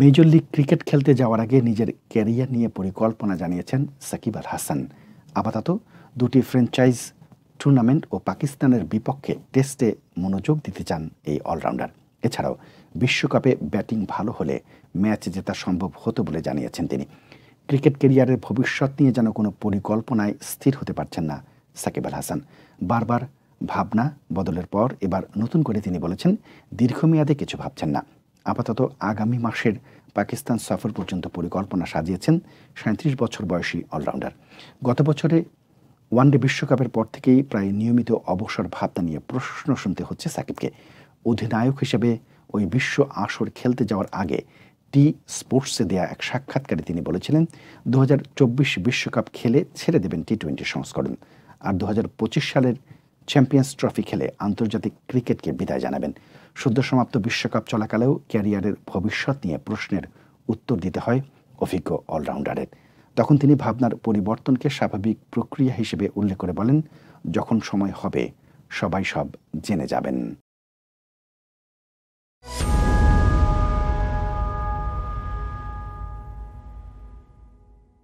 Major league cricket খেলতে যাওয়ার আগে নিজের ক্যারিয়ার নিয়ে পরিকল্পনা জানিয়েছেন সাকিব আল হাসান। আপাতত দুটি ফ্র্যাঞ্চাইজ টুর্নামেন্ট ও পাকিস্তানের বিপক্ষে টেস্টে মনোযোগ দিতে চান এই অলরাউন্ডার। এছাড়াও বিশ্বকাপে ব্যাটিং ভালো হলে ম্যাচ জেতা সম্ভব হতো বলে জানিয়েছেন তিনি। ক্রিকেট কেরিয়ারের ভবিষ্যৎ নিয়ে যেন কোনো পরিকল্পনায় স্থির হতে পারছেন না সাকিব আল হাসান। বারবার ভাবনা বদলের পর এবার নতুন করে তিনি বলেছেন, দীর্ঘমেয়াদে কিছু ভাবছেন না। আপাতত আগামী মাসের পাকিস্তান সফর পর্যন্ত পরিকল্পনা সাজিয়েছেন সাঁত্রিশ বছর বয়সী অলরাউন্ডার। গত বছরে ওয়ানডে বিশ্বকাপের পর থেকেই প্রায় নিয়মিত অবসর ভাবনা নিয়ে প্রশ্ন শুনতে হচ্ছে সাকিবকে। অধিনায়ক হিসেবে ওই বিশ্ব আসর খেলতে যাওয়ার আগে টি স্পোর্টসে দেয়া এক সাক্ষাৎকারে তিনি বলেছিলেন, দু বিশ্বকাপ খেলে ছেড়ে দেবেন টি টোয়েন্টি সংস্করণ। আর দু হাজার পঁচিশ সালের চ্যাম্পিয়ন্স ট্রফি খেলে আন্তর্জাতিক ক্রিকেটকে বিদায় জানাবেন। সদ্য সমাপ্ত বিশ্বকাপ চলাকালেও ক্যারিয়ারের ভবিষ্যৎ নিয়ে প্রশ্নের উত্তর দিতে হয় অভিজ্ঞ অলরাউন্ডারের। তখন তিনি ভাবনার পরিবর্তনকে স্বাভাবিক প্রক্রিয়া হিসেবে উল্লেখ করে বলেন, যখন সময় হবে, সবাই সব জেনে যাবেন।